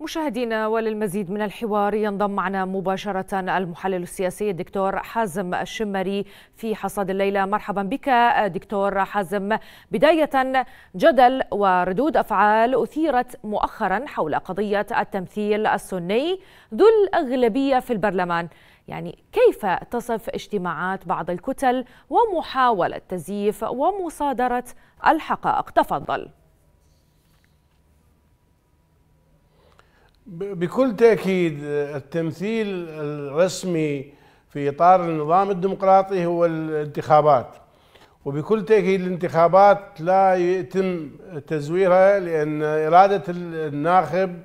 مشاهدينا وللمزيد من الحوار ينضم معنا مباشرة المحلل السياسي الدكتور حازم الشمري في حصاد الليلة. مرحبا بك دكتور حازم. بداية جدل وردود أفعال أثيرت مؤخرا حول قضية التمثيل السني ذو الأغلبية في البرلمان. يعني كيف تصف اجتماعات بعض الكتل ومحاولة تزييف ومصادرة الحقائق؟ تفضل. بكل تأكيد التمثيل الرسمي في إطار النظام الديمقراطي هو الانتخابات. وبكل تأكيد الانتخابات لا يتم تزويرها لأن إرادة الناخب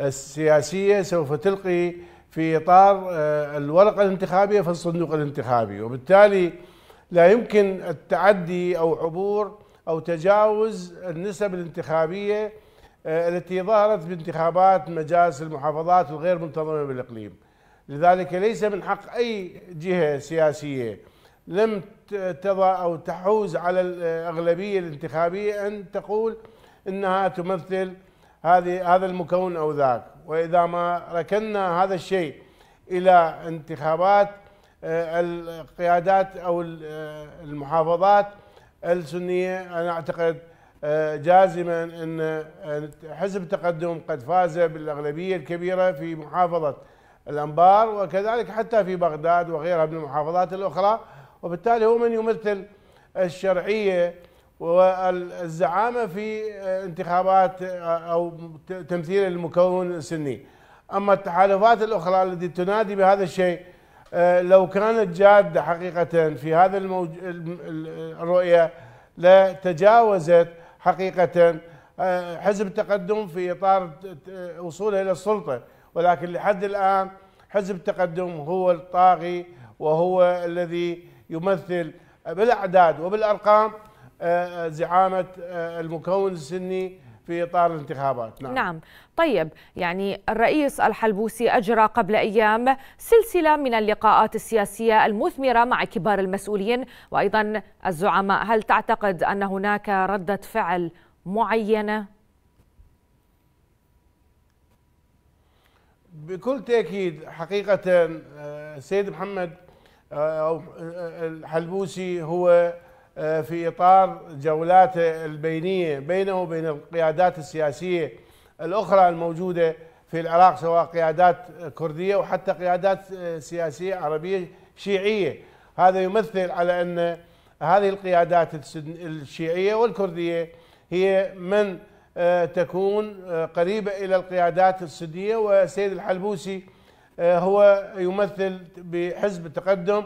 السياسية سوف تلقي في إطار آه، الورقة الانتخابية في الصندوق الانتخابي. وبالتالي لا يمكن التعدي أو عبور أو تجاوز النسب الانتخابية التي ظهرت بانتخابات مجالس المحافظات الغير منتظمة بالإقليم. لذلك ليس من حق أي جهة سياسية لم تضع أو تحوز على الأغلبية الانتخابية أن تقول إنها تمثل هذه هذا المكون أو ذاك. وإذا ما ركنا هذا الشيء إلى انتخابات آه، القيادات أو آه، المحافظات السنية أنا أعتقد آه، جازما إن حزب التقدم قد فاز بالأغلبية الكبيرة في محافظة الأنبار وكذلك حتى في بغداد وغيرها من المحافظات الأخرى وبالتالي هو من يمثل الشرعية والزعامة في انتخابات أو تمثيل المكون السني أما التحالفات الأخرى التي تنادي بهذا الشيء آه، لو كانت جادة حقيقة في هذا. الرؤية لتجاوزت حقيقة آه، حزب التقدم في إطار وصوله إلى السلطة. ولكن لحد الآن حزب التقدم هو الطاغي وهو الذي يمثل بالأعداد وبالأرقام آه، زعامة آه، المكون السني في إطار الانتخابات. نعم. نعم. طيب يعني الرئيس الحلبوسي أجرى قبل أيام سلسلة من اللقاءات السياسية المثمرة مع كبار المسؤولين. وأيضا الزعماء هل تعتقد أن هناك ردة فعل معينة؟ بكل تأكيد حقيقه آه، سيد محمد آه، أو آه، الحلبوسي هو آه، في إطار جولاته البينية بينه وبين القيادات السياسية الأخرى الموجودة في العراق سواء قيادات كردية وحتى قيادات آه، سياسية عربية شيعية. هذا يمثل على أن هذه القيادات الشيعية والكردية هي من آه، تكون قريبة إلى القيادات السنيه وسيد الحلبوسي هو يمثل بحزب التقدم آه،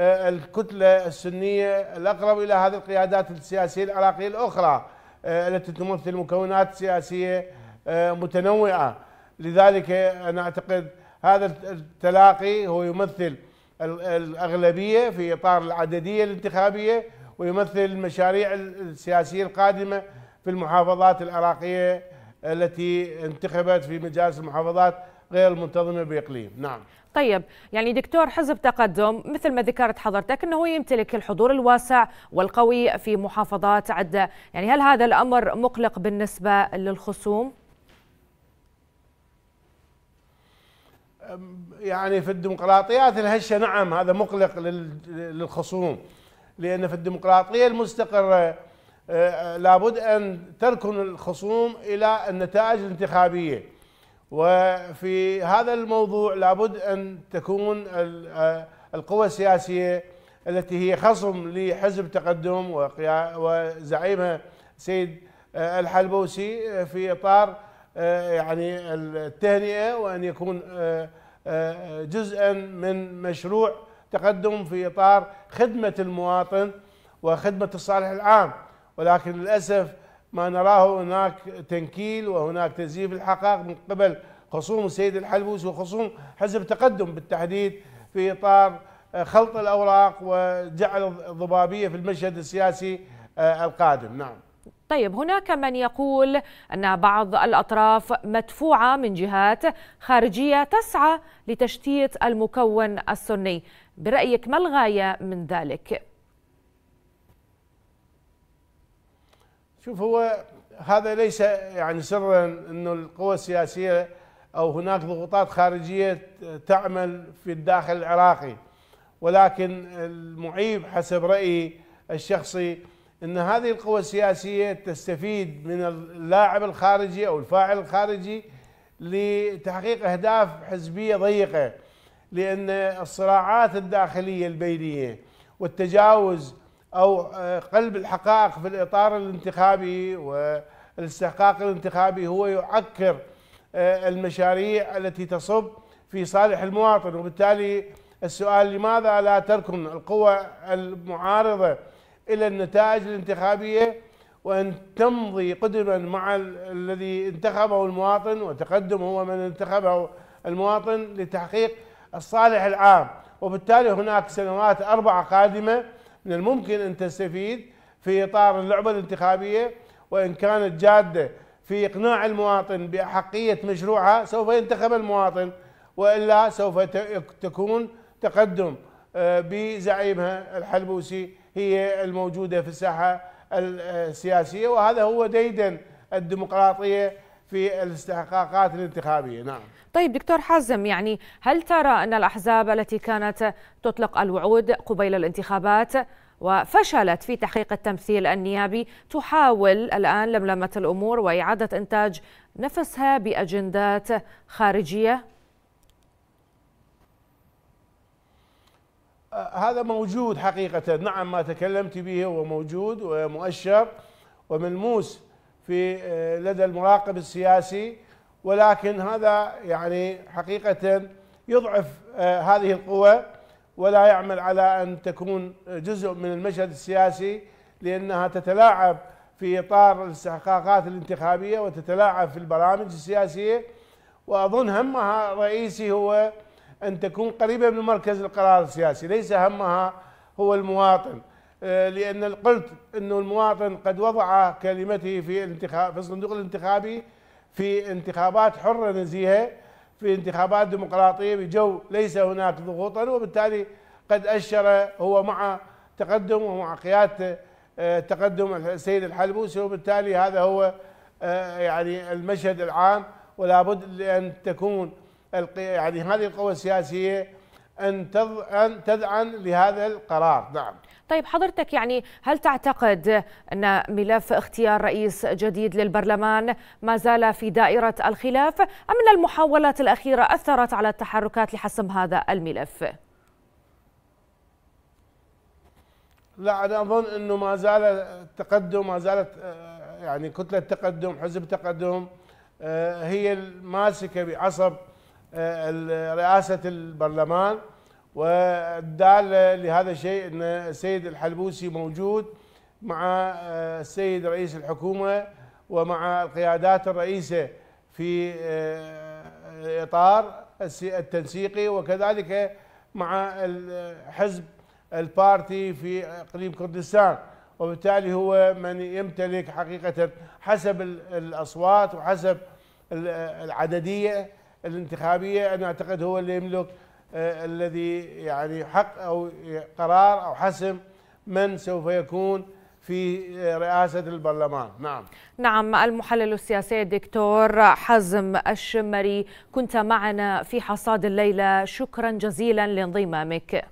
الكتلة السنية الأقرب إلى هذه القيادات السياسية العراقية الأخرى آه، التي تمثل مكونات سياسية آه، متنوعة. لذلك أنا أعتقد هذا التلاقي هو يمثل الأغلبية في إطار العددية الانتخابية ويمثل المشاريع السياسية القادمة في المحافظات العراقية التي انتخبت في مجالس المحافظات غير المنتظمة بإقليم نعم. طيب يعني دكتور حزب تقدم مثل ما ذكرت حضرتك إنه يمتلك الحضور الواسع والقوي في محافظات عدة، يعني هل هذا الأمر مقلق بالنسبة للخصوم؟ يعني في الديمقراطيات الهشة نعم هذا مقلق للخصوم. لأن في الديمقراطية المستقرة آه، لابد أن تركن الخصوم إلى النتائج الانتخابية. وفي هذا الموضوع لابد أن تكون القوى السياسية التي هي خصم لحزب تقدم وزعيمها سيد الحلبوسي في إطار يعني التهنئة وأن يكون جزءا من مشروع تقدم في إطار خدمة المواطن وخدمة الصالح العام. ولكن للأسف ما نراه هناك تنكيل وهناك تزييف الحقائق من قبل خصوم السيد الحلبوس وخصوم حزب تقدم بالتحديد في إطار خلط الأوراق وجعل الضبابية في المشهد السياسي آه، القادم. نعم. طيب هناك من يقول أن بعض الأطراف مدفوعة من جهات خارجية تسعى لتشتيت المكون السني. برأيك ما الغاية من ذلك؟ شوف هو هذا ليس يعني سرا إنه القوى السياسية أو هناك ضغوطات خارجية تعمل في الداخل العراقي ولكن المعيب حسب رأيي الشخصي إن هذه القوى السياسية تستفيد من اللاعب الخارجي أو الفاعل الخارجي لتحقيق أهداف حزبية ضيقة لأن الصراعات الداخلية البينية والتجاوز أو قلب الحقائق في الإطار الانتخابي والاستحقاق الانتخابي هو يعكر المشاريع التي تصب في صالح المواطن. وبالتالي السؤال لماذا لا تركن القوى المعارضة إلى النتائج الانتخابية وأن تمضي قدما مع الذي انتخبه المواطن وتقدم هو من انتخبه المواطن لتحقيق الصالح العام؟ وبالتالي هناك سنوات أربعة قادمة من الممكن أن تستفيد في إطار اللعبة الانتخابية وإن كانت جادة في إقناع المواطن باحقيه مشروعها سوف ينتخب المواطن وإلا سوف تكون تقدم آه، بزعيمها الحلبوسي هي الموجودة في الساحة السياسية. وهذا هو ديدن الديمقراطية في الاستحقاقات الانتخابية. نعم. طيب دكتور حازم يعني هل ترى أن الأحزاب التي كانت تطلق الوعود قبيل الانتخابات وفشلت في تحقيق التمثيل النيابي تحاول الآن لملمة الأمور وإعادة إنتاج نفسها بأجندات خارجية؟ هذا موجود حقيقة. نعم ما تكلمت به هو موجود ومؤشر. وملموس في آه، لدى المراقب السياسي ولكن هذا يعني حقيقة يضعف آه، هذه القوى ولا يعمل على أن تكون جزء من المشهد السياسي لأنها تتلاعب في إطار الاستحقاقات الانتخابية وتتلاعب في البرامج السياسية. وأظن همها الرئيسي هو أن تكون قريبة من مركز القرار السياسي ليس همها هو المواطن. لأن قلت أنه المواطن قد وضع كلمته في الانتخاب في الصندوق الانتخابي في انتخابات حرة نزيهة في انتخابات ديمقراطية بجو ليس هناك ضغوطا وبالتالي قد أشر هو مع تقدم ومع قيادة آه، تقدم السيد الحلبوسي وبالتالي هذا هو آه، يعني المشهد العام ولا بد لأن تكون يعني هذه القوى السياسية أن أن تذعن لهذا القرار نعم طيب حضرتك يعني هل تعتقد أن ملف اختيار رئيس جديد للبرلمان ما زال في دائرة الخلاف أم أن المحاولات الأخيرة أثرت على التحركات لحسم هذا الملف؟ لا أنا أظن أنه ما زال التقدم ما زالت آه، يعني كتلة تقدم حزب تقدم آه، هي الماسكة بعصب رئاسة البرلمان والدال لهذا الشيء أن السيد الحلبوسي موجود مع آه، السيد رئيس الحكومة ومع القيادات الرئيسة في آه، إطار التنسيقي وكذلك مع حزب البارتي في إقليم كردستان. وبالتالي هو من يمتلك حقيقة حسب الأصوات وحسب العددية. الانتخابية أنا أعتقد هو اللي يملك آه الذي يعني حق أو قرار أو حسم من سوف يكون في رئاسة البرلمان. نعم. نعم المحلل السياسي الدكتور حزم الشمري كنت معنا في حصاد الليلة. شكرا جزيلا لانضمامك.